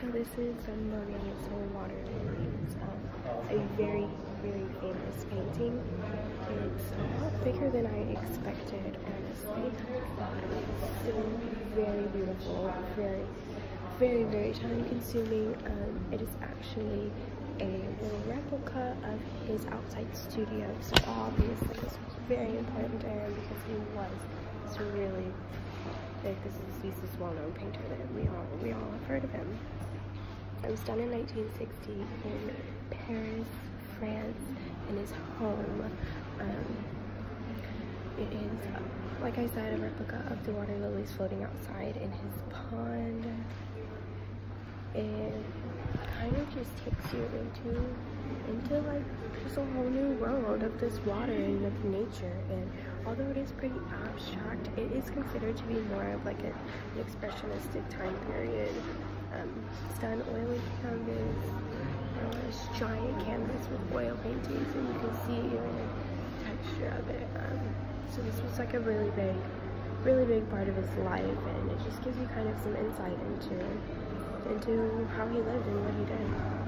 So this is Mariana's Water Lilies, um, a very, very famous painting. It's a lot bigger than I expected, honestly. So very beautiful, very, very, very time consuming. Um, it is actually a little replica of his outside studio, so obviously it's very important to him because he was really like this is he's this well-known painter that we all we all have heard of him. It was done in 1960 in Paris, France, in his home. Um, it is, like I said, a replica of the water lilies floating outside in his pond. It kind of just takes you into into like just a whole new world of this water and of nature. And although it is pretty abstract it is considered to be more of like an expressionistic time period. Um, it's done oily canvas uh, this giant canvas with oil paintings and you can see the texture of it. Um, so this was like a really big really big part of his life and it just gives you kind of some insight into into how he lived and what he did